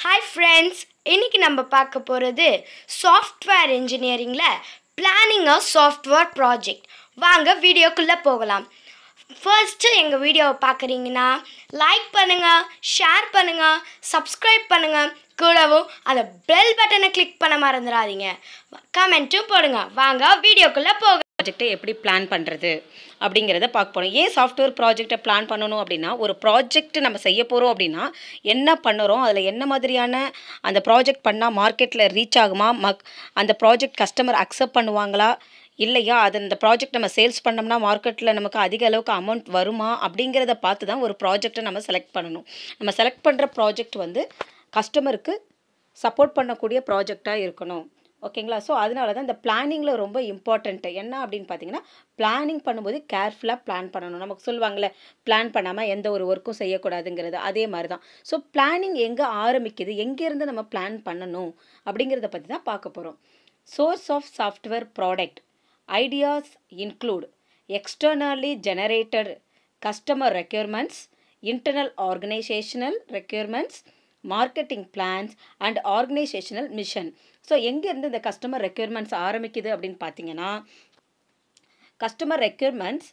Hi friends இன்னைக்கு நம்ம பார்க்க போகிறது சாஃப்ட்வேர் இன்ஜினியரிங்கில் பிளானிங் அ சாஃப்ட்வேர் ப்ராஜெக்ட் வாங்க வீடியோக்குள்ளே போகலாம். ஃபர்ஸ்ட்டு எங்கள் வீடியோவை பார்க்குறீங்கன்னா லைக் பண்ணுங்கள் ஷேர் பண்ணுங்கள் சப்ஸ்கிரைப் பண்ணுங்கள் கூடவும் அந்த பெல் பட்டனை கிளிக் பண்ண மறந்துடாதீங்க. கமெண்ட்டும் போடுங்க. வாங்க வீடியோக்குள்ளே போக ப்ராஜெக்டை எப்படி பிளான் பண்ணுறது அப்படிங்கிறத பார்க்க போகிறோம் ஏன் சாஃப்ட்வேர் ப்ராஜெக்டை பிளான் பண்ணணும் அப்படின்னா ஒரு ப்ராஜெக்ட் நம்ம செய்ய போகிறோம் அப்படின்னா என்ன பண்ணுறோம் அதில் என்ன மாதிரியான அந்த ப்ராஜெக்ட் பண்ணால் மார்க்கெட்டில் ரீச் ஆகுமா மக் அந்த ப்ராஜெக்ட் கஸ்டமர் அக்செப்ட் பண்ணுவாங்களா இல்லையா அது அந்த ப்ராஜெக்ட் நம்ம சேல்ஸ் பண்ணோம்னா மார்க்கெட்டில் நமக்கு அதிக அளவுக்கு அமௌண்ட் வருமா அப்படிங்கிறத பார்த்து தான் ஒரு ப்ராஜெக்டை நம்ம செலக்ட் பண்ணணும். நம்ம செலக்ட் பண்ணுற ப்ராஜெக்ட் வந்து கஸ்டமருக்கு சப்போர்ட் பண்ணக்கூடிய ப்ராஜெக்டாக இருக்கணும். ஓகேங்களா? ஸோ அதனால தான் இந்த பிளானிங்கில் ரொம்ப இம்பார்ட்டண்ட்டு என்ன அப்படின்னு பார்த்தீங்கன்னா பிளானிங் பண்ணும்போது கேர்ஃபுல்லாக பிளான் பண்ணணும். நமக்கு சொல்லுவாங்களே பிளான் பண்ணாமல் எந்த ஒரு ஒர்க்கும் செய்யக்கூடாதுங்கிறது. அதே மாதிரி தான் ஸோ பிளானிங் எங்கே ஆரம்பிக்குது? எங்கேருந்து நம்ம பிளான் பண்ணணும்? அப்படிங்கிறத பற்றி தான் பார்க்க போகிறோம் source of software product. Ideas include. Externally generated customer requirements. Internal organisational requirements. Marketing plans and organisational mission so எங்கேருந்து இந்த கஸ்டமர் ரெக்யர்மெண்ட்ஸ் ஆரம்பிக்குது அப்படின்னு பார்த்தீங்கன்னா கஸ்டமர் ரெக்யர்மெண்ட்ஸ்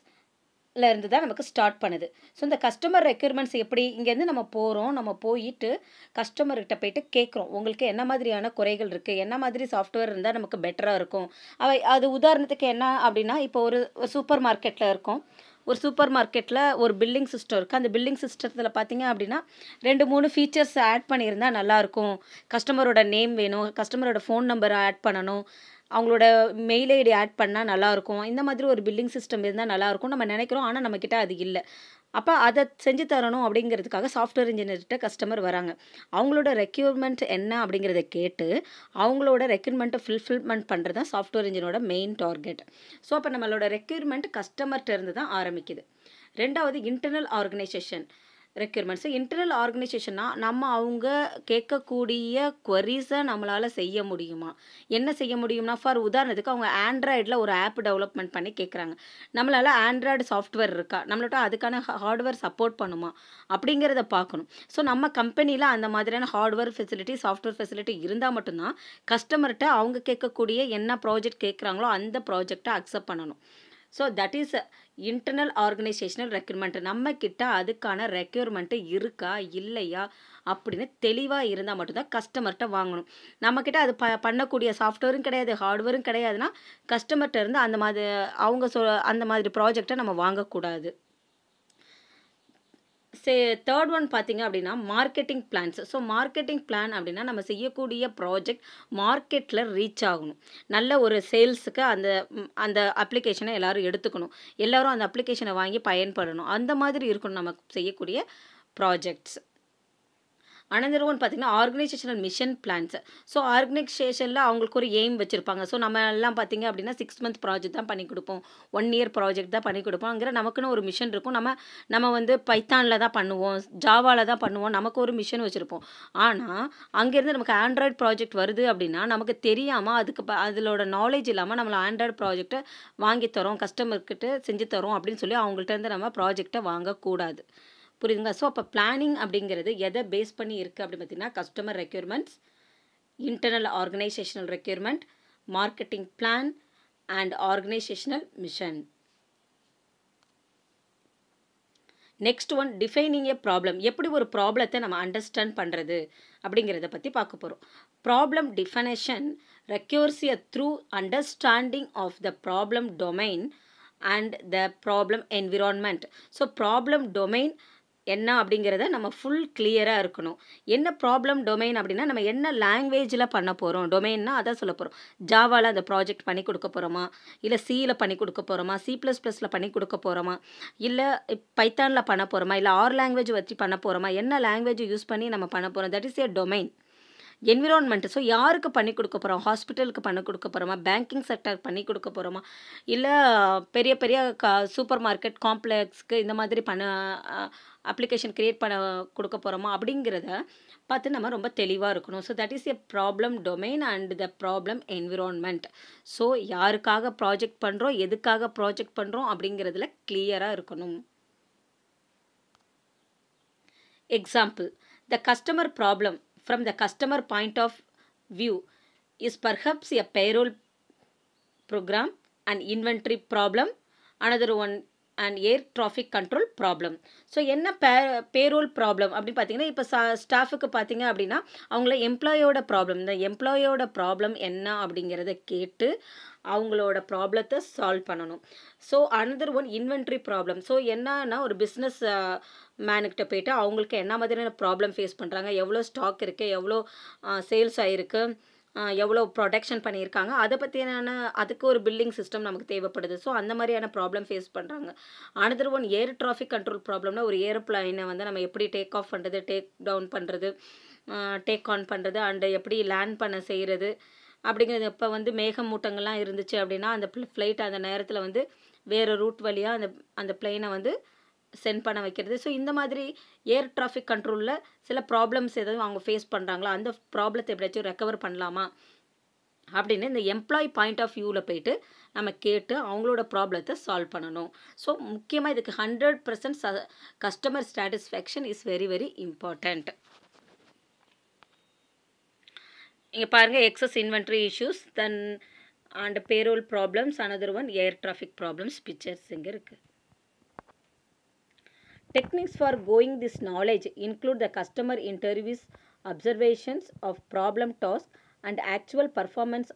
இருந்து தான் நமக்கு ஸ்டார்ட் பண்ணுது. ஸோ இந்த கஸ்டமர் ரெக்யர்மெண்ட்ஸ் எப்படி இங்கேருந்து நம்ம போகிறோம் நம்ம போயிட்டு கஸ்டமர்கிட்ட போயிட்டு கேட்குறோம். உங்களுக்கு என்ன மாதிரியான குறைகள் இருக்குது என்ன மாதிரி சாஃப்ட்வேர் இருந்தால் நமக்கு பெட்டராக இருக்கும்? அவை அது உதாரணத்துக்கு என்ன அப்படின்னா இப்போ ஒரு சூப்பர் மார்க்கெட்டில் இருக்கும். ஒரு சூப்பர் மார்க்கெட்டில் ஒரு பில்லிங் சிஸ்டம் இருக்குது அந்த பில்லிங் சிஸ்டத்தில் பார்த்தீங்க அப்படின்னா ரெண்டு மூணு ஃபீச்சர்ஸ் ஆட் பண்ணியிருந்தால் நல்லாயிருக்கும். கஸ்டமரோட நேம் வேணும் கஸ்டமரோட ஃபோன் நம்பர் ஆட் பண்ணணும் அவங்களோட மெயில் ஐடி ஆட் பண்ணால் நல்லாயிருக்கும். இந்த மாதிரி ஒரு பில்லிங் சிஸ்டம் இருந்தால் நல்லாயிருக்கும். நம்ம நினைக்கிறோம் ஆனால் நம்மக்கிட்ட அது இல்லை. அப்போ அதை செஞ்சு தரணும் அப்படிங்கிறதுக்காக சாஃப்ட்வேர் இன்ஜினியர்கிட்ட கஸ்டமர் வராங்க. அவங்களோட ரெக்யூர்மெண்ட் என்ன அப்படிங்கிறத கேட்டு அவங்களோட ரெக்யூர்மெண்ட்டை ஃபுல்ஃபில்மெண்ட் பண்ணுறது தான் சாஃப்ட்வேர் இன்ஜினோட மெயின் டார்கெட் ஸோ அப்போ நம்மளோட ரெக்யூர்மெண்ட் கஸ்டமர்கிட்ட இருந்து தான் ஆரம்பிக்குது. ரெண்டாவது இன்டர்னல் ஆர்கனைசேஷன் ரெக்யூர்மெண்ட்ஸ் இன்டர்னல் ஆர்கனைசேஷன்னா நம்ம அவங்க கேட்கக்கூடிய கொரிஸை நம்மளால் செய்ய முடியுமா? என்ன செய்ய முடியும்னா ஃபார் உதாரணத்துக்கு அவங்க ஆண்ட்ராய்டில் ஒரு ஆப் டெவலப்மெண்ட் பண்ணி கேட்குறாங்க நம்மளால் ஆண்ட்ராய்டு சாஃப்ட்வேர் இருக்கா? நம்மள்ட்ட அதுக்கான ஹார்ட்வேர் சப்போர்ட் பண்ணுமா? அப்படிங்கிறத பார்க்கணும். ஸோ நம்ம கம்பெனியில் அந்த மாதிரியான ஹார்ட்வேர் ஃபெசிலிட்டி சாஃப்ட்வேர் ஃபெசிலிட்டி இருந்தால் மட்டும்தான் கஸ்டமர்கிட்ட அவங்க கேட்கக்கூடிய என்ன ப்ராஜெக்ட் கேட்குறாங்களோ அந்த ப்ராஜெக்டை அக்செப்ட் பண்ணணும். So that is internal organisational requirement நம்ம கிட்ட அதுக்கான ரெக்யூர்மெண்ட்டு இருக்கா இல்லையா அப்படின்னு தெளிவாக இருந்தால் மட்டும்தான் கஸ்டமர்கிட்ட வாங்கணும். நம்மக்கிட்ட அது ப பண்ணக்கூடிய சாஃப்ட்வேரும் கிடையாது ஹார்ட்வேரும் கிடையாதுன்னா கஸ்டமர்கிட்ட இருந்து அந்த மாதிரி அவங்க சொ அந்த மாதிரி ப்ராஜெக்டை நம்ம வாங்கக்கூடாது. சே தேர்ட் ஒன் பார்த்தீங்க அப்படின்னா marketing plans so marketing plan அப்படின்னா நம்ம செய்யக்கூடிய ப்ராஜெக்ட் மார்க்கெட்டில் ரீச் ஆகணும். நல்ல ஒரு சேல்ஸுக்கு அந்த அந்த அப்ளிகேஷனை எல்லோரும் எடுத்துக்கணும். எல்லோரும் அந்த அப்ளிகேஷனை வாங்கி பயன்படணும். அந்த மாதிரி இருக்கணும் நம்ம செய்யக்கூடிய ப்ராஜெக்ட்ஸ் அனதர் ஒன் பார்த்திங்கன்னா ஆர்கனைசேஷனல் மிஷன் பிளான்ஸ் ஸோ ஆர்கனைசேஷனில் அவங்களுக்கு ஒரு எய்ம் வச்சுருப்பாங்க. ஸோ நம்ம எல்லாம் பார்த்திங்க அப்படின்னா சிக்ஸ் மந்த் ப்ராஜெக்ட் தான் பண்ணி கொடுப்போம். ஒன் இயர் ப்ராஜெக்ட் தான் பண்ணி கொடுப்போங்கிற நமக்குன்னு ஒரு மிஷன் இருக்கும். நம்ம நம்ம வந்து பைத்தானில் தான் பண்ணுவோம். ஜாவாவில் தான் பண்ணுவோம். நமக்கு ஒரு மிஷன் வச்சுருப்போம். ஆனால் அங்கேருந்து நமக்கு ஆண்ட்ராய்டு ப்ராஜெக்ட் வருது அப்படின்னா நமக்கு தெரியாமல் அதுக்கு ப அதிலோட நாலேஜ் இல்லாமல் நம்மளை ஆண்ட்ராய்டு ப்ராஜெக்ட்டை வாங்கி தரோம். கஸ்டமர்கிட்ட செஞ்சு தரோம் அப்படின்னு சொல்லி அவங்கள்ட்ட இருந்து நம்ம ப்ராஜெக்டை வாங்கக்கூடாது. புரியுதுங்களா? ஸோ அப்போ பிளானிங் அப்படிங்கிறது எதை பேஸ் பண்ணி இருக்குது அப்படின்னு பார்த்தீங்கன்னா customer requirements internal organisational requirement marketing plan and organisational mission next one defining a problem எப்படி ஒரு ப்ராப்ளத்தை நம்ம அண்டர்ஸ்டாண்ட் பண்ணுறது அப்படிங்கிறத பற்றி பார்க்க போகிறோம் problem definition requires a through understanding of the problem domain and the problem environment so problem domain என்ன அப்படிங்கிறத நம்ம ஃபுல் கிளியராக இருக்கணும். என்ன ப்ராப்ளம் டொமைன் அப்படின்னா நம்ம என்ன லாங்குவேஜில் பண்ண போகிறோம் டொமைன்னா அதான் சொல்ல போகிறோம் ஜாவாவில் அந்த ப்ராஜெக்ட் பண்ணி கொடுக்க போகிறோமா இல்லை சியில் பண்ணி கொடுக்க போகிறோமா சி ப்ளஸ் ப்ளஸில் பண்ணி கொடுக்க போகிறோமா இல்லை பைத்தானில் பண்ண போகிறோமா இல்லை ஆர் லாங்குவேஜ் வச்சு பண்ண போகிறோமா என்ன லாங்குவேஜ் யூஸ் பண்ணி நம்ம பண்ண போகிறோம் that is a domain environment so யாருக்கு பண்ணி கொடுக்க போகிறோம் ஹாஸ்பிட்டலுக்கு பண்ணி கொடுக்க போகிறோமா பேங்கிங் செக்டர் பண்ணி கொடுக்க போகிறோமா இல்லை பெரிய பெரிய க சூப்பர் மார்க்கெட் காம்ப்ளெக்ஸ்க்கு இந்த மாதிரி பண்ண அப்ளிகேஷன் க்ரியேட் பண்ண கொடுக்க போகிறோமா அப்படிங்கிறத பார்த்து நம்ம ரொம்ப தெளிவாக இருக்கணும். So that is a problem domain and the problem environment so யாருக்காக ப்ராஜெக்ட் பண்ணுறோம் எதுக்காக ப்ராஜெக்ட் பண்ணுறோம் அப்படிங்கிறதுல கிளியராக இருக்கணும். Example the customer problem from the customer point of view is perhaps a payroll program, an inventory problem, another one and air traffic control problem so என்ன pay payroll problem அப்படின்னு பார்த்தீங்கன்னா இப்போ சா ஸ்டாஃபுக்கு பார்த்தீங்க அப்படின்னா அவங்கள எம்ப்ளாயோட ப்ராப்ளம் இந்த எம்ப்ளாயோட ப்ராப்ளம் என்ன அப்படிங்கிறத கேட்டு அவங்களோட ப்ராப்ளத்தை சால்வ் பண்ணணும். So another one inventory problem so என்னன்னா ஒரு பிஸ்னஸ் மேனுக்கிட்ட போயிட்டு அவங்களுக்கு என்ன மாதிரியான ப்ராப்ளம் ஃபேஸ் பண்ணுறாங்க எவ்வளோ ஸ்டாக் இருக்குது எவ்வளோ சேல்ஸ் ஆகிருக்கு எவ்வளோ ப்ரொடெக்ஷன் பண்ணியிருக்காங்க? அதை பற்றியான அதுக்கு ஒரு பில்டிங் சிஸ்டம் நமக்கு தேவைப்படுது. ஸோ அந்த மாதிரியான ப்ராப்ளம் ஃபேஸ் பண்ணுறாங்க another one air traffic control ப்ராப்ளம்னா ஒரு ஏரோப்ளைனை வந்து நம்ம எப்படி டேக் ஆஃப் பண்ணுறது டேக் டவுன் பண்ணுறது டேக் ஆன் பண்ணுறது அண்டு எப்படி லேண்ட் பண்ண செய்கிறது அப்படிங்கிறது இப்போ வந்து மேகமூட்டங்கள்லாம் இருந்துச்சு அப்படின்னா அந்த ஃப்ளைட் அந்த நேரத்தில் வந்து வேறு ரூட் வழியாக அந்த அந்த பிளெயினை வந்து சென்ட் பண்ண வைக்கிறது. ஸோ இந்த மாதிரி ஏர் டிராஃபிக் கண்ட்ரோலில் சில ப்ராப்ளம்ஸ் எதுவும் அவங்க ஃபேஸ் பண்ணுறாங்களா அந்த ப்ராப்ளத்தை எப்படியாச்சும் ரெக்கவர் பண்ணலாமா? அப்படின்னு இந்த எம்ப்ளாய் பாயிண்ட் ஆஃப் வியூவில் போயிட்டு நம்ம கேட்டு அவங்களோட ப்ராப்ளத்தை சால்வ் பண்ணணும். ஸோ முக்கியமாக இதுக்கு hundred percent customer satisfaction is very very important இங்கே பாருங்கள் excess inventory issues then and payroll problems another one air traffic problems pictures இங்கே இருக்குது Techniques for going this knowledge include the customer interviews, observations of problem task, and actual performance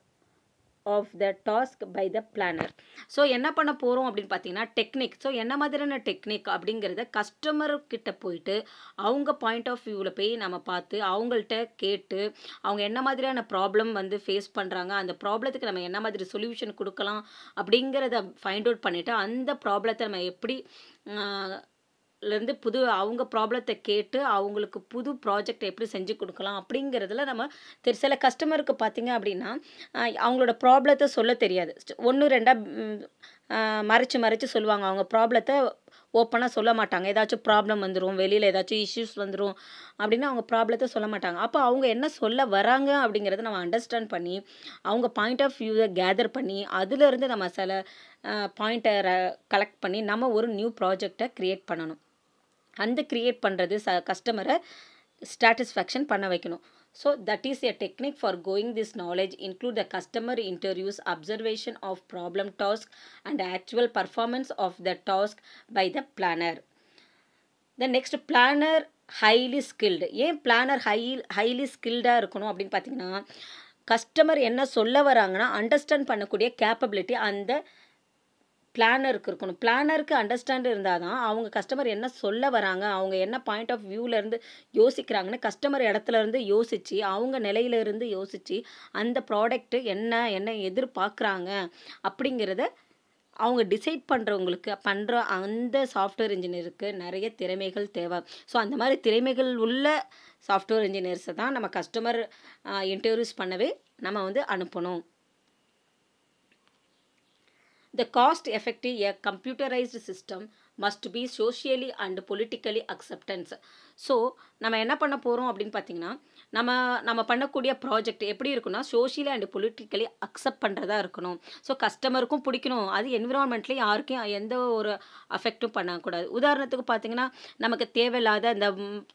of the task by the planner so என்ன பண்ண போகிறோம் அப்படின்னு பார்த்தீங்கன்னா technique so என்ன மாதிரியான technique அப்படிங்கிறத கஸ்டமர் கிட்ட போயிட்டு அவங்க பாயிண்ட் ஆஃப் வியூவில் போய் நம்ம பார்த்து அவங்கள்ட்ட கேட்டு அவங்க என்ன மாதிரியான ப்ராப்ளம் வந்து ஃபேஸ் பண்ணுறாங்க அந்த ப்ராப்ளத்துக்கு நம்ம என்ன மாதிரி சொல்யூஷன் கொடுக்கலாம் அப்படிங்கிறத ஃபைண்ட் அவுட் பண்ணிவிட்டு அந்த ப்ராப்ளத்தை நம்ம எப்படி லேருந்து புது அவங்க ப்ராப்ளத்தை கேட்டு அவங்களுக்கு புது ப்ராஜெக்ட் எப்படி செஞ்சு கொடுக்கலாம் அப்படிங்கிறதுல நம்ம தெரி சில கஸ்டமருக்கு பார்த்தீங்க அப்படின்னா அவங்களோட ப்ராப்ளத்தை சொல்ல தெரியாது. ஒன்று ரெண்டாக மறைச்சு மறைச்சு சொல்லுவாங்க. அவங்க ப்ராப்ளத்தை ஓப்பனாக சொல்ல மாட்டாங்க. ஏதாச்சும் ப்ராப்ளம் வந்துடும் வெளியில் ஏதாச்சும் இஷ்யூஸ் வந்துடும் அப்படின்னு அவங்க ப்ராப்ளத்தை சொல்ல மாட்டாங்க. அப்போ அவங்க என்ன சொல்ல வராங்க அப்படிங்கிறத நம்ம அண்டர்ஸ்டாண்ட் பண்ணி அவங்க பாயிண்ட் ஆஃப் வியூவை கேதர் பண்ணி அதுலேருந்து நம்ம சில பாயிண்ட்டை கலெக்ட் பண்ணி நம்ம ஒரு நியூ ப்ராஜெக்டை க்ரியேட் பண்ணணும். அந்த க்ரியேட் பண்ணுறது ச கஸ்டமரை சாட்டிஸ்ஃபேக்ஷன் பண்ண வைக்கணும். So that is a technique for going this knowledge include the customer interviews observation of problem task and actual performance of the task by the planner the next planner highly skilled ஏன் planner high highly ஸ்கில்டாக இருக்கணும் அப்படின்னு பார்த்தீங்கன்னா customer என்ன சொல்ல வராங்கன்னா understand பண்ணக்கூடிய capability அந்த பிளானருக்கு இருக்கணும். பிளானருக்கு அண்டர்ஸ்டாண்ட் இருந்தால் தான் அவங்க கஸ்டமர் என்ன சொல்ல வராங்க அவங்க என்ன பாயிண்ட் ஆஃப் வியூவிலேருந்து யோசிக்கிறாங்கன்னு கஸ்டமர் இடத்துலேருந்து யோசித்து அவங்க நிலையிலேருந்து யோசித்து அந்த ப்ராடக்ட்டு என்ன என்ன எதிர்பார்க்குறாங்க அப்படிங்கிறத அவங்க டிசைட் பண்ணுறவங்களுக்கு பண்ணுற அந்த சாஃப்ட்வேர் இன்ஜினியருக்கு நிறைய திறமைகள் தேவை. ஸோ அந்த மாதிரி திறமைகள் உள்ள சாஃப்ட்வேர் இன்ஜினியர்ஸை தான் நம்ம கஸ்டமர் இன்டர்வியூஸ் பண்ணவே நம்ம வந்து அனுப்பணும். The cost effective a computerized system must be socially and politically acceptance so நம்ம என்ன பண்ண போகிறோம் அப்படின்னு பார்த்தீங்கன்னா நம்ம நம்ம பண்ணக்கூடிய ப்ராஜெக்ட் எப்படி இருக்குன்னா சோஷியலி அண்ட் பொலிட்டிக்கலி அக்செப்ட் பண்ணுறதா இருக்கணும். ஸோ கஸ்டமருக்கும் பிடிக்கணும். அது என்விரான்மெண்ட்லேயும் யாருக்கும் எந்த ஒரு அஃபெக்ட்டும் பண்ணக்கூடாது உதாரணத்துக்கு பார்த்தீங்கன்னா நமக்கு தேவையில்லாத இந்த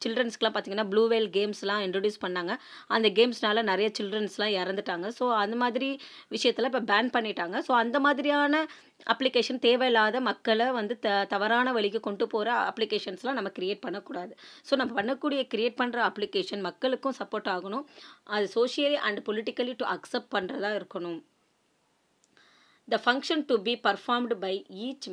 சில்ட்ரன்ஸ்க்குலாம் பார்த்தீங்கன்னா ப்ளூவேல் கேம்ஸ்லாம் இன்ட்ரடியூஸ் பண்ணாங்க. அந்த கேம்ஸ்னால நிறைய சில்ட்ரன்ஸ்லாம் இறந்துட்டாங்க. ஸோ அந்த மாதிரி விஷயத்தில் இப்போ பேன் பண்ணிட்டாங்க. ஸோ அந்த மாதிரியான அப்ளிகேஷன் தேவையில்லாத மக்களை வந்து த தவறான வழிக்கு கொண்டு போகிற அப்ளிகேஷன்ஸ்லாம் நம்ம க்ரியேட் பண்ணக்கூடாது. ஸோ நம்ம பண்ணக்கூடிய க்ரியேட் பண்ணுற அப்ளிகேஷன் மக்களுக்கும் சப்போர்ட் ஆகணும். அது socially and politically to accept பண்ணுறதா இருக்கணும். The function to be be by by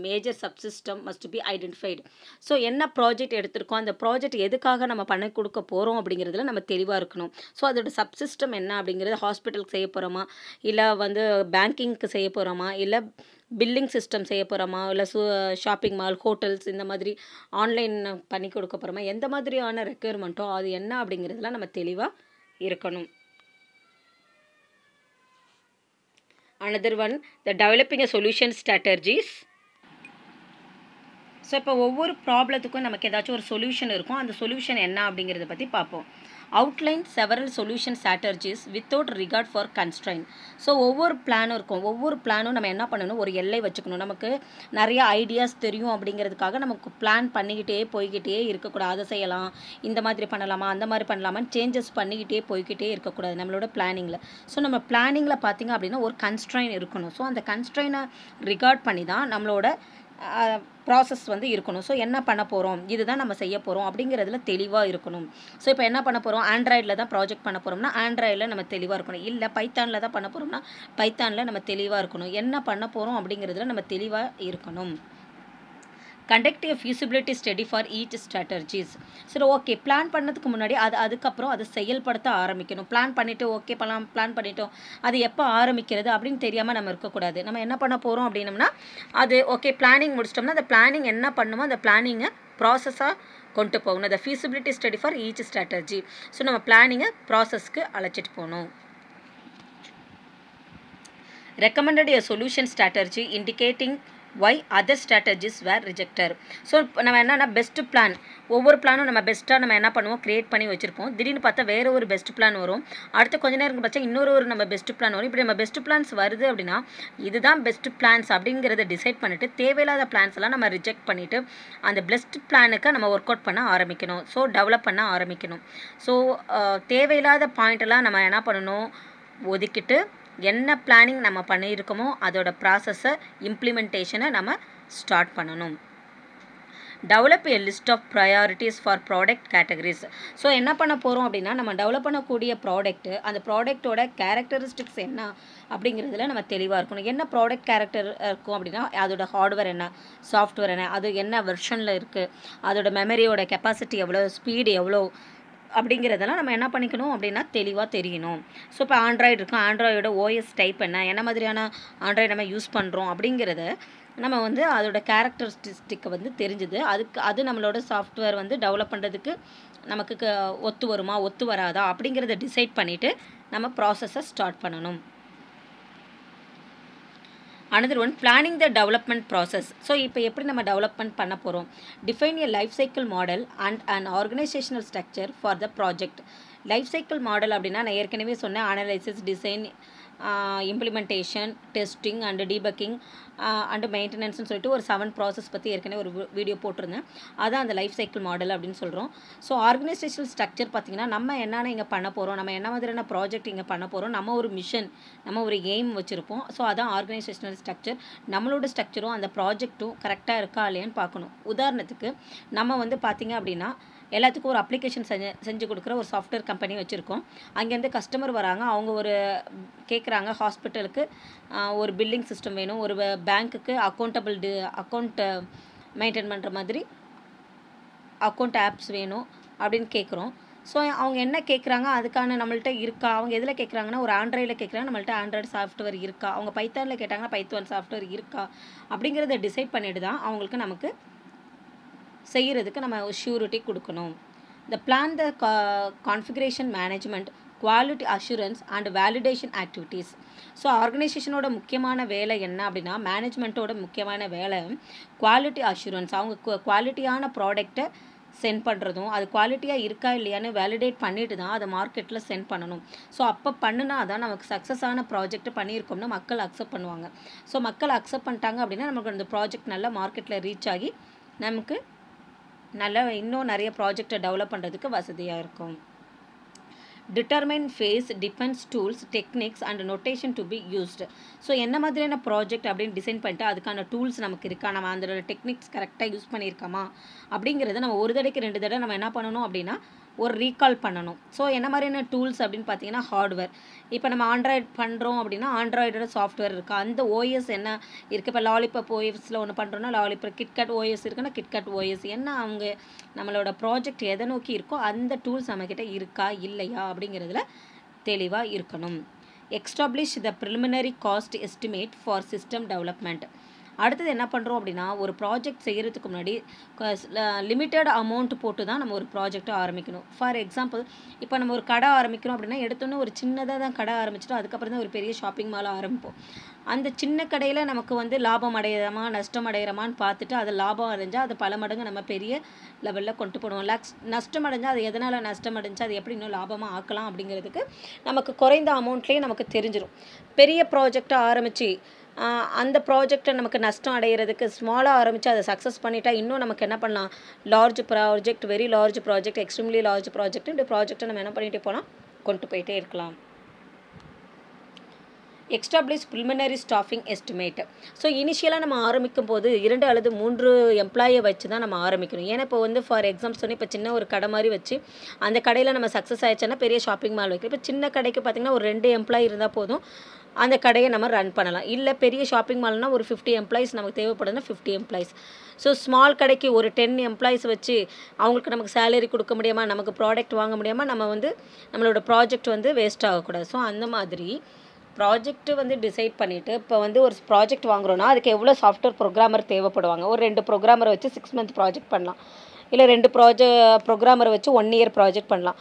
major subsystem must be identified so என்ன ப்ராஜெக்ட் எடுத்திருக்கோம்? அந்த ப்ராஜெக்ட் எதுக்காக நம்ம பண்ண கொடுக்க போகிறோம் அப்படிங்கிறதுல நம்ம தெளிவாக இருக்கணும். ஸோ அதோட சப்சிஸ்டம் என்ன அப்படிங்கிறது ஹாஸ்பிட்டலுக்கு செய்ய போகிறோமா இல்லை வந்து பேங்கிங்க்கு செய்ய போகிறோமா இல்லை பில்லிங் சிஸ்டம் செய்ய போகிறோமா இல்லை சு ஷாப்பிங் மால் ஹோட்டல்ஸ் இந்த மாதிரி ஆன்லைன் பண்ணி கொடுக்க போகிறோமா எந்த மாதிரியான ரெக்குயர்மெண்ட்டோ அது என்ன அப்படிங்கிறதுலாம் நம்ம தெளிவாக இருக்கணும். Another one the developing a solution strategies so இப்போ ஒவ்வொரு ப்ராப்ளத்துக்கும் நமக்கு ஏதாச்சும் ஒரு சொல்யூஷன் இருக்கும் அந்த சொல்யூஷன் என்ன அப்படிங்கிறத பற்றி பார்ப்போம். Outline several solution strategies without regard for constraint so ஒவ்வொரு பிளானும் இருக்கும். ஒவ்வொரு பிளானும் நம்ம என்ன பண்ணணும்? ஒரு எல்லை வச்சுக்கணும். நமக்கு நிறைய ஐடியாஸ் தெரியும் அப்படிங்கிறதுக்காக நமக்கு பிளான் பண்ணிக்கிட்டே போய்கிட்டே இருக்கக்கூடாது. அதை செய்யலாம். இந்த மாதிரி பண்ணலாமா? அந்த மாதிரி பண்ணலாமா சேஞ்சஸ் பண்ணிக்கிட்டே போய்கிட்டே இருக்கக்கூடாது நம்மளோட பிளானிங்கில் ஸோ நம்ம பிளானிங்கில் பார்த்தீங்க அப்படின்னா ஒரு கன்ஸ்ட்ரைன் இருக்கணும். ஸோ அந்த கன்ஸ்ட்ரைனை ரிகார்ட் பண்ணி தான் நம்மளோட ப்ராசஸ் வந்து இருக்கணும். ஸோ என்ன பண்ண போகிறோம் இதுதான் நம்ம செய்ய போகிறோம் அப்படிங்கிறதுல தெளிவாக இருக்கணும். ஸோ இப்போ என்ன பண்ண போகிறோம் ஆண்ட்ராய்டில் தான் ப்ராஜெக்ட் பண்ண போகிறோம்னா ஆண்ட்ராய்டில் நம்ம தெளிவாக இருக்கணும். இல்லை பைத்தானில் தான் பண்ண போகிறோம்னா பைத்தானில் நம்ம தெளிவாக இருக்கணும். என்ன பண்ண போகிறோம் அப்படிங்கிறதுல நம்ம தெளிவாக இருக்கணும். Conduct a feasibility study for each strategies சரி ஓகே பிளான் பண்ணதுக்கு முன்னாடி அது அதுக்கப்புறம் அதை செயல்படுத்த ஆரம்பிக்கணும். பிளான் பண்ணிவிட்டு ஓகே பண்ணலாம் பிளான் பண்ணிட்டோம். அது எப்போ ஆரம்பிக்கிறது அப்படின்னு தெரியாமல் நம்ம இருக்கக்கூடாது. நம்ம என்ன பண்ண போகிறோம் அப்படின்னம்னா அது ஓகே பிளானிங் முடிச்சிட்டோம்னா அந்த பிளானிங் என்ன பண்ணுமோ அந்த பிளானிங்கை ப்ராசஸாக கொண்டு போகணும். அந்த feasibility study for each strategy so நம்ம பிளானிங்கை ப்ராசஸ்க்கு அழைச்சிட்டு போகணும். Recommended a solution strategy indicating why other strategies were rejected so நம்ம என்னென்னா பெஸ்ட்டு பிளான் ஒவ்வொரு பிளானும் நம்ம பெஸ்ட்டாக நம்ம என்ன பண்ணுவோம்? க்ரியேட் பண்ணி வச்சுருப்போம். திடீர்னு பார்த்தா வேறு ஒரு பெஸ்ட் பிளான் வரும். அடுத்து கொஞ்ச நேரம் பார்த்தா இன்னொரு ஒரு நம்ம பெஸ்ட் பிளான் வரும். இப்படி நம்ம பெஸ்ட் பிளான்ஸ் வருது அப்படின்னா இதுதான் பெஸ்ட் பிளான்ஸ் அப்படிங்கிறத டிசைட் பண்ணிவிட்டு தேவையில்லாத பிளான்ஸ் எல்லாம் நம்ம ரிஜெக்ட் பண்ணிவிட்டு அந்த பெஸ்ட் பிளானுக்கு நம்ம ஒர்க் அவுட் பண்ண ஆரம்பிக்கணும். ஸோ டெவலப் பண்ண ஆரம்பிக்கணும். ஸோ தேவையில்லாத பாயிண்ட்டெல்லாம் நம்ம என்ன பண்ணணும்? ஒதுக்கிட்டு என்ன பிளானிங் நம்ம பண்ணியிருக்கோமோ அதோட ப்ராசஸை இம்ப்ளிமெண்டேஷனை நம்ம ஸ்டார்ட் பண்ணணும். Develop a list of priorities for product categories so என்ன பண்ண போகிறோம் அப்படின்னா நம்ம டெவலப் பண்ணக்கூடிய ப்ராடக்ட்டு அந்த ப்ராடக்ட்டோட கேரக்டரிஸ்டிக்ஸ் என்ன அப்படிங்கிறதுல நம்ம தெளிவாக இருக்கணும். என்ன ப்ராடக்ட் கேரக்டர் இருக்கும் அப்படின்னா அதோட ஹார்ட்வேர் என்ன சாஃப்ட்வேர் என்ன அது என்ன வெர்ஷனில் இருக்குது அதோட மெமரியோட கெப்பாசிட்டி எவ்வளோ ஸ்பீடு எவ்வளோ அப்படிங்கிறதெல்லாம் நம்ம என்ன பண்ணிக்கணும் அப்படின்னா தெளிவாக தெரியணும். ஸோ இப்போ ஆண்ட்ராய்டு இருக்கும் ஆண்ட்ராய்டோட ஓஎஸ் டைப் என்ன? என்ன மாதிரியான ஆண்ட்ராய்டு நம்ம யூஸ் பண்ணுறோம் அப்படிங்கிறத நம்ம வந்து அதோட கேரக்டரிஸ்டிக்கை வந்து தெரிஞ்சுது. அதுக்கு அது நம்மளோட சாஃப்ட்வேர் வந்து டெவலப் பண்ணுறதுக்கு நமக்கு க- ஒத்து வருமா? ஒத்து வராதா? அப்படிங்கிறத டிசைட் பண்ணிவிட்டு நம்ம ப்ராசஸை ஸ்டார்ட் பண்ணணும். Another one planning the development process so இப்போ எப்படி நம்ம டெவலப்மெண்ட் பண்ண போகிறோம் define a life cycle model and and organisational structure for the project life cycle model அப்படின்னா நான் ஏற்கனவே சொன்னேன் analysis design implementation testing and debugging and மெயின்டெனன்ஸ்னு சொல்லிட்டு ஒரு செவன் ப்ராசஸ் பற்றி ஏற்கனவே ஒரு வீடியோ போட்டிருந்தேன். அதான் அந்த லைஃப் சைக்கிள் மாடல் அப்படின்னு சொல்கிறோம் ஸோ ஆர்கனைசேஷனல் ஸ்ட்ரக்சர் பார்த்திங்கன்னா நம்ம என்னென்ன இங்கே பண்ண போகிறோம் நம்ம என்ன மாதிரியான ப்ராஜெக்ட் இங்கே பண்ண போகிறோம் நம்ம ஒரு மிஷன் நம்ம ஒரு எய்ம் வச்சுருப்போம். ஸோ அதான் ஆர்கனைசேஷனல் ஸ்ட்ரக்சர் நம்மளோட ஸ்ட்ரக்சரும் அந்த ப்ராஜெக்ட்டும் கரெக்டாக இருக்கா இல்லையான்னு பார்க்கணும். உதாரணத்துக்கு நம்ம வந்து பார்த்திங்க அப்படின்னா எல்லாத்துக்கும் ஒரு அப்ளிகேஷன் செஞ்சு செஞ்சு கொடுக்குற ஒரு சாஃப்ட்வேர் கம்பெனி வச்சுருக்கோம். அங்கேருந்து கஸ்டமர் வராங்க அவங்க ஒரு கேட்குற கேட்குறாங்க ஹாஸ்பிட்டலுக்கு. ஒரு பில்லிங் சிஸ்டம் வேணும். ஒரு பேங்க்குக்கு அக்கௌண்டபிள் டி அக்கௌண்ட்டை மெயின்டைன் பண்ணுற மாதிரி அக்கௌண்ட் ஆப்ஸ் வேணும் அப்படின்னு கேட்குறோம் ஸோ அவங்க என்ன கேட்குறாங்க அதுக்கான நம்மள்ட்ட இருக்கா? அவங்க எதில் கேட்குறாங்கன்னா ஒரு ஆண்ட்ராய்டில் கேட்குறாங்க நம்மள்ட்ட ஆண்ட்ராய்டு சாஃப்ட்வேர் இருக்கா? அவங்க பைத்தானில் கேட்டாங்கன்னா பைத்தான் சாஃப்ட்வேர் இருக்கா? அப்படிங்கிறத டிசைட் பண்ணிட்டு தான் அவங்களுக்கு நமக்கு செய்கிறதுக்கு நம்ம ஷூரிட்டி கொடுக்கணும். இந்த பிளான் த கா configuration management quality assurance and validation activities so ஆர்கனைசேஷனோட முக்கியமான வேலை என்ன அப்படின்னா மேனேஜ்மெண்ட்டோட முக்கியமான வேலை குவாலிட்டி அஷூரன்ஸ் அவங்க குவாலிட்டியான ப்ராடக்ட்டை சென்ட் பண்ணுறதும் அது குவாலிட்டியாக இருக்கா இல்லையான்னு வேலிடேட் பண்ணிட்டு தான் அதை மார்க்கெட்டில் சென்ட் பண்ணணும். ஸோ அப்போ பண்ணுனா தான் நமக்கு சக்ஸஸான ப்ராஜெக்ட் பண்ணியிருக்கோம்னா மக்கள் அக்செப்ட் பண்ணுவாங்க. ஸோ மக்கள் அக்செப்ட் பண்ணிட்டாங்க அப்படின்னா நமக்கு அந்த ப்ராஜெக்ட் நல்லா மார்க்கெட்டில் ரீச் ஆகி நமக்கு நல்ல இன்னும் நிறைய ப்ராஜெக்டை டெவலப் பண்ணுறதுக்கு வசதியாக இருக்கும். Determine phase defence tools techniques and notation to be used so என்ன மாதிரியான ப்ராஜெக்ட் அப்படின்னு டிசைன் பண்ணிட்டு அதுக்கான டூல்ஸ் நமக்கு இருக்கா? நம்ம அதோட டெக்னிக்ஸ் கரெக்டாக யூஸ் பண்ணியிருக்கோமா? அப்படிங்கிறத நம்ம ஒரு தடவைக்கு ரெண்டு தடவை நம்ம என்ன பண்ணணும் அப்படின்னா ஒரு ரீகால் பண்ணணும். ஸோ என்ன மாதிரியான டூல்ஸ் அப்படின்னு பார்த்தீங்கன்னா ஹார்ட்வேர் இப்போ நம்ம ஆண்ட்ராய்ட் பண்ணுறோம் அப்படின்னா ஆண்ட்ராய்டோட சாஃப்ட்வேர் இருக்குது அந்த ஓஎஸ் என்ன இருக்குது இப்போ லாலிபப் ஓஎஸில் ஒன்று பண்ணுறோன்னா லாலிபப் கிட்கட் ஓஎஸ் இருக்குன்னா கிட்கட் ஓஎஸ் என்ன அவங்க நம்மளோட ப்ராஜெக்ட் எதை நோக்கி இருக்கோ அந்த டூல்ஸ் நம்மக்கிட்ட இருக்கா இல்லையா அப்படிங்கிறதுல தெளிவாக இருக்கணும். Establish the preliminary cost estimate for system development அடுத்தது என்ன பண்ணுறோம் அப்படின்னா ஒரு ப்ராஜெக்ட் செய்கிறதுக்கு முன்னாடி லிமிட்டட் அமௌண்ட் போட்டு தான் நம்ம ஒரு ப்ராஜெக்ட்டை ஆரம்பிக்கணும். ஃபார் எக்ஸாம்பிள் இப்போ நம்ம ஒரு கடை ஆரம்பிக்கிறோம் அப்படின்னா எடுத்தோன்னே ஒரு சின்னதாக தான் கடை ஆரம்பிச்சிட்டு அதுக்கப்புறம் தான் ஒரு பெரிய ஷாப்பிங் மால் ஆரம்பிப்போம். அந்த சின்ன கடையில் நமக்கு வந்து லாபம் அடையிறமா நஷ்டம் அடையிறமான்னு பார்த்துட்டு அது லாபம் அடைஞ்சால் அது பல மடங்கு நம்ம பெரிய லெவலில் கொண்டு போடுவோம். லக்ஸ் நஷ்டம் அடைஞ்சால் அது எதனால் நஷ்டம் அடைஞ்சால் அது எப்படி இன்னும் லாபமாக ஆக்கலாம் அப்படிங்கிறதுக்கு நமக்கு குறைந்த அமௌண்ட்லேயே நமக்கு தெரிஞ்சிடும் பெரிய ப்ராஜெக்டை ஆரம்பித்து அந்த ப்ராஜெக்டை நமக்கு நஷ்டம் அடைகிறதுக்கு ஸ்மாலாக ஆரம்பித்து அதை சக்ஸஸ் பண்ணிட்டா இன்னும் நமக்கு என்ன பண்ணலாம்? Large project very large project extremely large project இந்த ப்ராஜெக்டை நம்ம என்ன பண்ணிகிட்டே போகலாம் கொண்டு போயிட்டே இருக்கலாம். Establish preliminary staffing estimate so இனிஷியலாக நம்ம ஆரம்பிக்கும் போது இரண்டு அல்லது மூன்று எம்ப்ளாயை வச்சு தான் நம்ம ஆரம்பிக்கணும். ஏன்னா இப்போ வந்து ஃபார் எக்ஸாம்பிள் சொன்னி இப்போ சின்ன ஒரு கடை மாதிரி வச்சு அந்த கடையில் நம்ம சக்ஸஸ் ஆயிடுச்சுன்னா பெரிய ஷாப்பிங் மால் வைக்கிறோம் இப்போ சின்ன கடைக்கு பார்த்திங்கன்னா ஒரு ரெண்டு எம்ப்ளாயி இருந்தால் போதும். அந்த கடையை நம்ம ரன் பண்ணலாம். இல்லை பெரிய ஷாப்பிங் மால்னால் ஒரு ஃபிஃப்டி எம்ப்ளாயிஸ் நமக்கு தேவைப்படுதுன்னா ஃபிஃப்டி எம்ப்ளாயிஸ் ஸோ ஸ்மால் கடைக்கு ஒரு டென் எம்ப்ளாயிஸ் வச்சு அவங்களுக்கு நமக்கு சேலரி கொடுக்க முடியாமல் நமக்கு ப்ராடக்ட் வாங்க முடியாமல் நம்ம வந்து நம்மளோட ப்ராஜெக்ட் வந்து வேஸ்ட் ஆகக்கூடாது. ஸோ அந்த மாதிரி ப்ராஜெக்ட்டு வந்து டிசைட் பண்ணிவிட்டு இப்போ வந்து ஒரு ப்ராஜெக்ட் வாங்குறோன்னா அதுக்கு எவ்வளோ சாஃப்ட்வேர் ப்ரோக்ராமர் தேவைப்படுவாங்க? ஒரு ரெண்டு ப்ரோக்ராமரை வச்சு சிக்ஸ் மந்த் ப்ராஜெக்ட் பண்ணலாம். இல்லை ரெண்டு ப்ராஜெ ப்ரோக்ராமரை வச்சு ஒன் இயர் ப்ராஜெக்ட் பண்ணலாம்.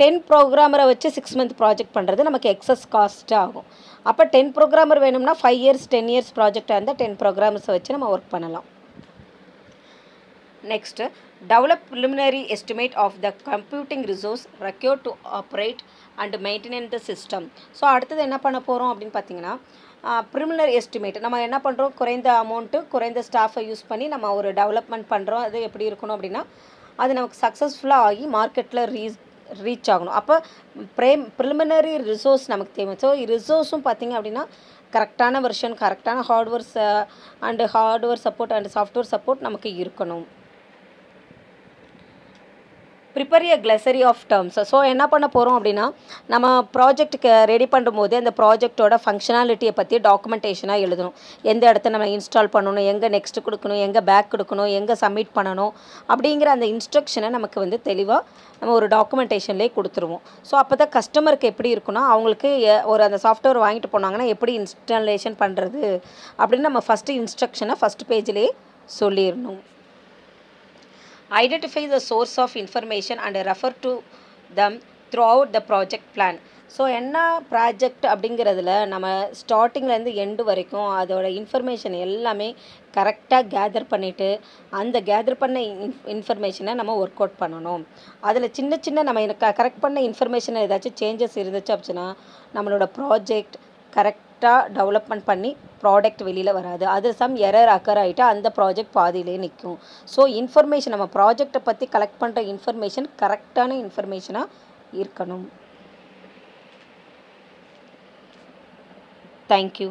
டென் ப்ரோக்ராமரை வச்சு சிக்ஸ் மந்த் ப்ராஜெக்ட் பண்ணுறது நமக்கு எக்ஸஸ் காஸ்ட்டு ஆகும். அப்போ டென் ப்ரோக்ராமர் வேணும்னா ஃபைவ் இயர்ஸ் டென் இயர்ஸ் ப்ராஜெக்டாக இருந்தால் டென் ப்ரோக்ராமர்ஸை வச்சு நம்ம ஒர்க் பண்ணலாம். Next develop preliminary estimate of the computing resource require to operate and maintenance the system so அடுத்தது என்ன பண்ண போகிறோம் அப்படின்னு பார்த்தீங்கன்னா ப்ரிமினரி எஸ்டிமேட் நம்ம என்ன பண்ணுறோம் குறைந்த அமௌண்ட்டு குறைந்த ஸ்டாஃபை யூஸ் பண்ணி நம்ம ஒரு டெவலப்மெண்ட் பண்ணுறோம் அது எப்படி இருக்கணும் அப்படின்னா அது நமக்கு சக்ஸஸ்ஃபுல்லாக ஆகி மார்க்கெட்டில் ரீச் ரீச் ஆகணும். அப்போ ப்ரேம் ப்ரிலிமினரி ரிசோர்ஸ் நமக்கு தேவை. ஸோ ரிசோர்ஸும் பார்த்திங்க அப்படின்னா கரெக்டான வெர்ஷன் கரெக்டான hardwares and hardware support and software support நமக்கு இருக்கணும். Prepare a glossary of terms so என்ன பண்ண போகிறோம் அப்படின்னா நம்ம ப்ராஜெக்ட்டுக்கு ரெடி பண்ணும்போது அந்த ப்ராஜெக்ட்டோட ஃபங்க்ஷனாலிட்டியை பற்றி டாக்குமெண்டேஷனாக எழுதணும். எந்த இடத்த நம்ம இன்ஸ்டால் பண்ணணும் எங்கே நெக்ஸ்ட் கொடுக்கணும் எங்கே பேக் கொடுக்கணும் எங்கே சப்மிட் பண்ணணும் அப்படிங்கிற அந்த இன்ஸ்ட்ரக்ஷனை நமக்கு வந்து தெளிவாக நம்ம ஒரு டாக்குமெண்டேஷன்லேயே கொடுத்துருவோம். ஸோ அப்போ தான் கஸ்டமருக்கு எப்படி இருக்குன்னா அவங்களுக்கு ஒரு அந்த சாஃப்ட்வேர் வாங்கிட்டு போனாங்கன்னா எப்படி இன்ஸ்டாலேஷன் பண்ணுறது அப்படின்னு நம்ம ஃபஸ்ட்டு இன்ஸ்ட்ரக்ஷனை ஃபஸ்ட் பேஜ்லேயே சொல்லிடணும். Identify the source of information and refer to them throughout the project plan. So என்ன ப்ராஜெக்ட் அப்படிங்கிறதுல நம்ம ஸ்டார்டிங்லேருந்து எண்டு வரைக்கும் அதோட இன்ஃபர்மேஷன் எல்லாமே கரெக்டாக கேதர் பண்ணிவிட்டு அந்த கேதர் பண்ண இன் இன்ஃபர்மேஷனை நம்ம ஒர்க் அவுட் பண்ணணும். அதில் சின்ன சின்ன நம்ம கரெக்ட் பண்ண இன்ஃபர்மேஷன் ஏதாச்சும் சேஞ்சஸ் இருந்துச்சு அப்படின்னா நம்மளோட ப்ராஜெக்ட் கரெக்ட் கரெக்டாக டெவலப்மெண்ட் பண்ணி ப்ராடக்ட் வெளியில் வராது. அது சம் எரர் அக்கர் ஆகிட்டா அந்த ப்ராஜெக்ட் பாதியிலே நிற்கும் ஸோ இன்ஃபர்மேஷன் நம்ம ப்ராஜெக்டை பற்றி கலெக்ட் பண்ணுற இன்ஃபர்மேஷன் கரெக்டான இன்ஃபர்மேஷனாக இருக்கணும். தேங்க்யூ